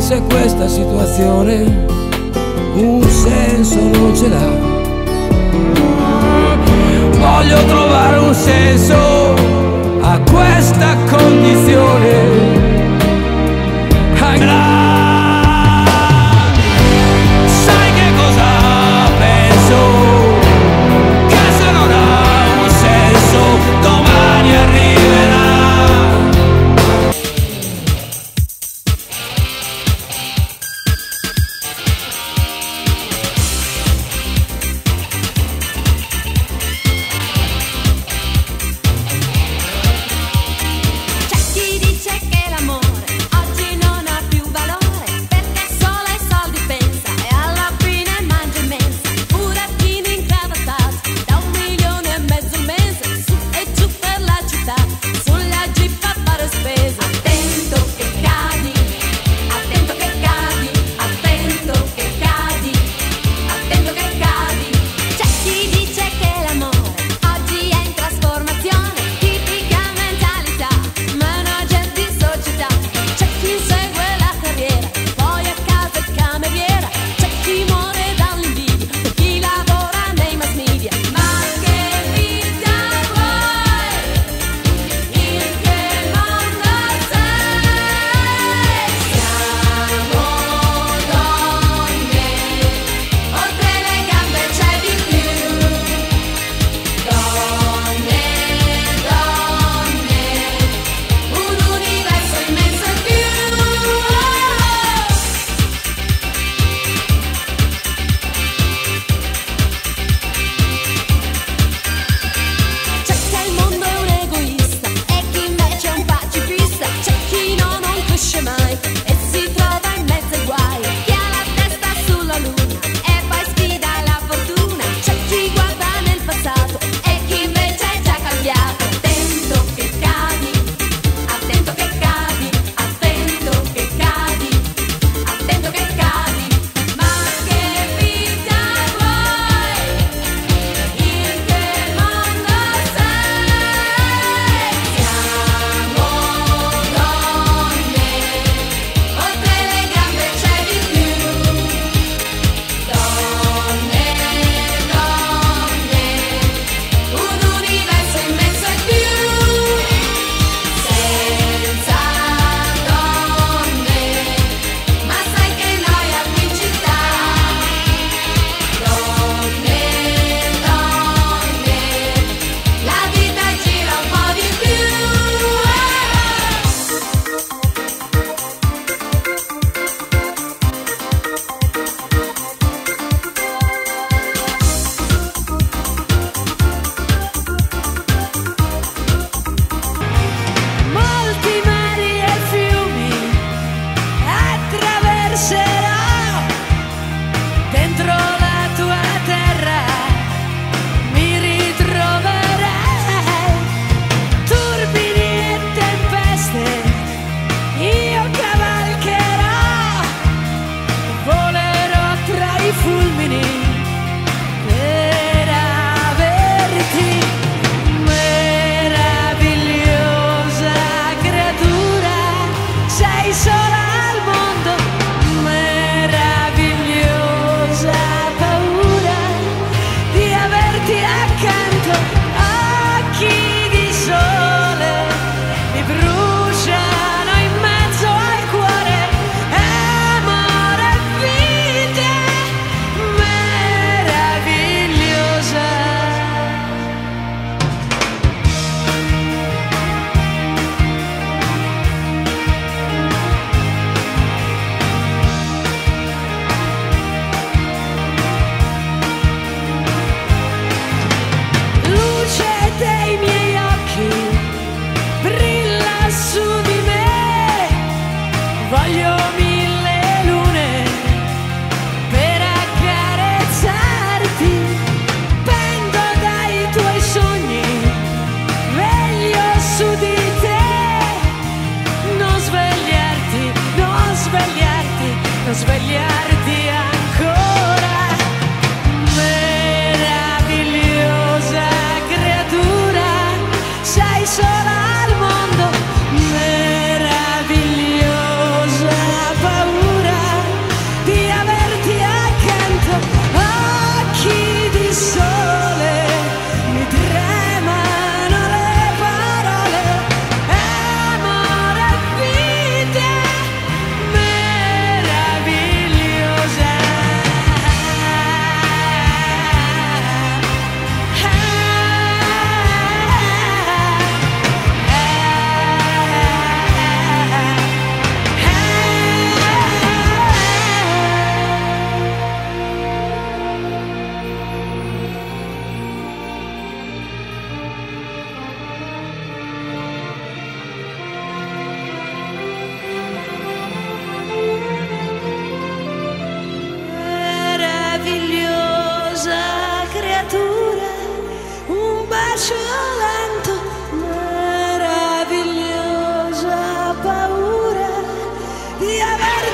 se questa situazione un senso non ce l'ha. Voglio trovare un senso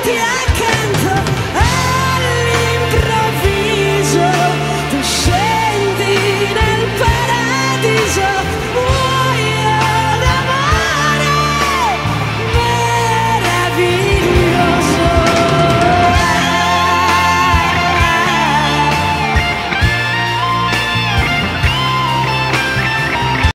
ti accanto. Eh!